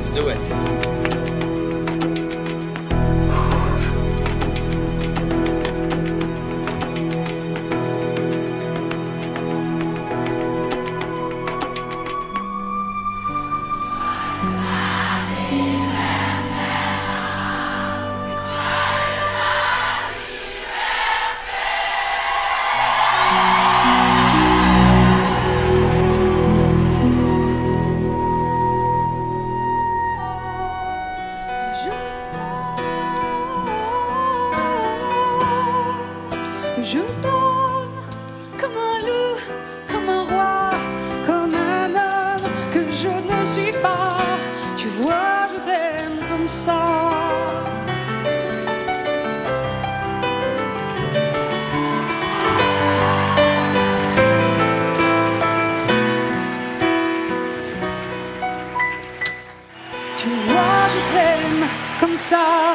Let's do it. Tu vois, je t'aime comme ça.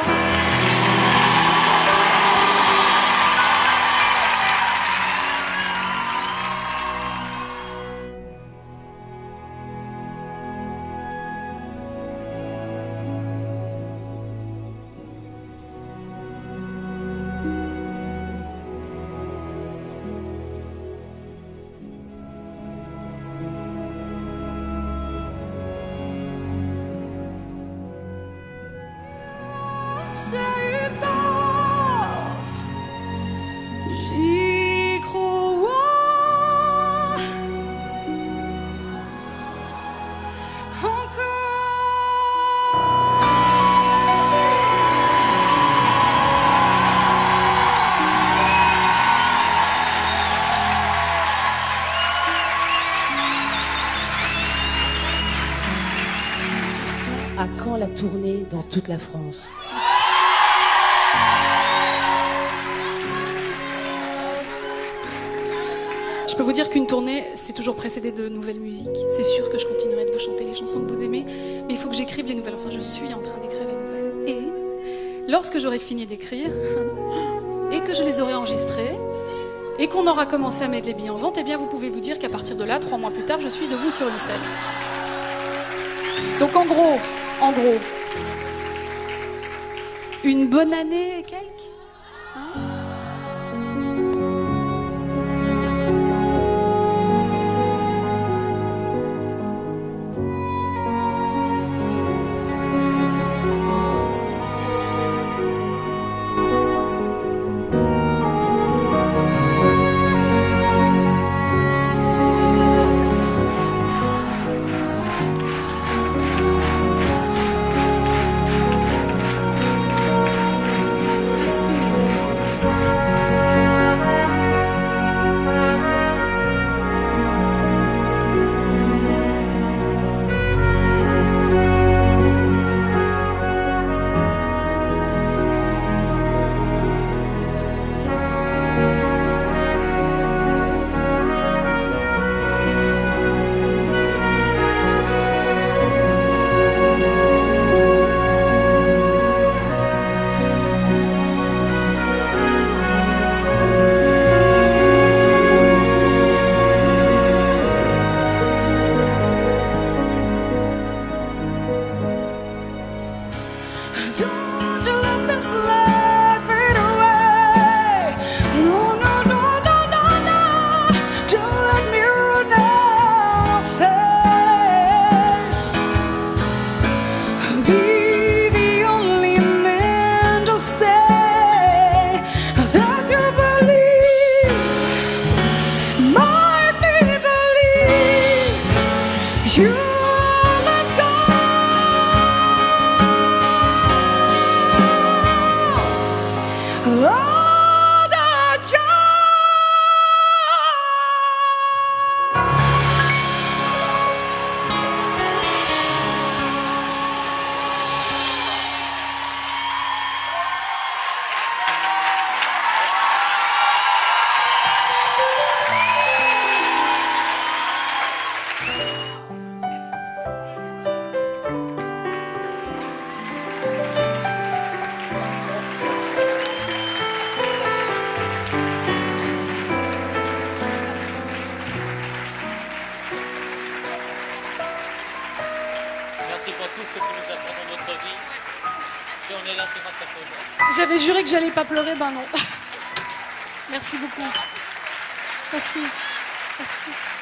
À quand la tournée dans toute la France? Je peux vous dire qu'une tournée, c'est toujours précédé de nouvelles musiques. C'est sûr que je continuerai de vous chanter les chansons que vous aimez, mais il faut que j'écrive les nouvelles. Enfin, je suis en train d'écrire les nouvelles. Et lorsque j'aurai fini d'écrire, et que je les aurai enregistrées, et qu'on aura commencé à mettre les billets en vente, eh bien, vous pouvez vous dire qu'à partir de là, trois mois plus tard, je suis debout sur une scène. Donc, en gros, en gros, une bonne année et quelques c'est grâce à toi. J'avais juré que j'allais pas pleurer, ben non. Merci beaucoup. Merci. Merci.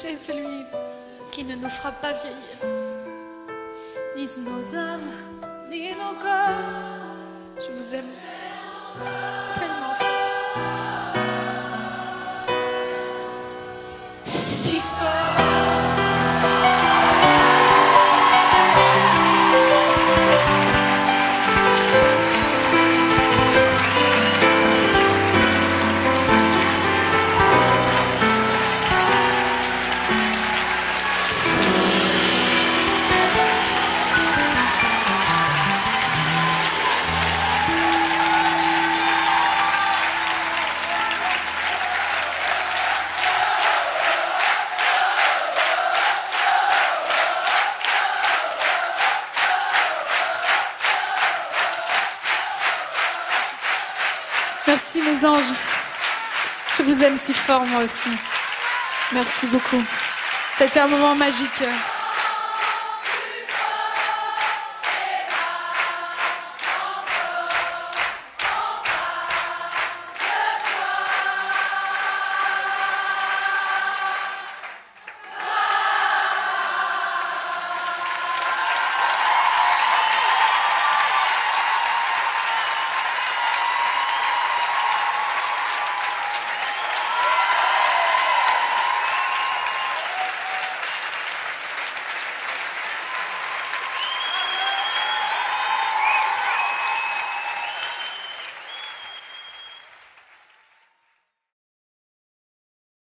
Sais, celui qui ne nous fera pas vieillir. Ni nos âmes, ni nos corps. Je vous aime tellement. Merci mes anges. Je vous aime si fort moi aussi. Merci beaucoup. C'était un moment magique.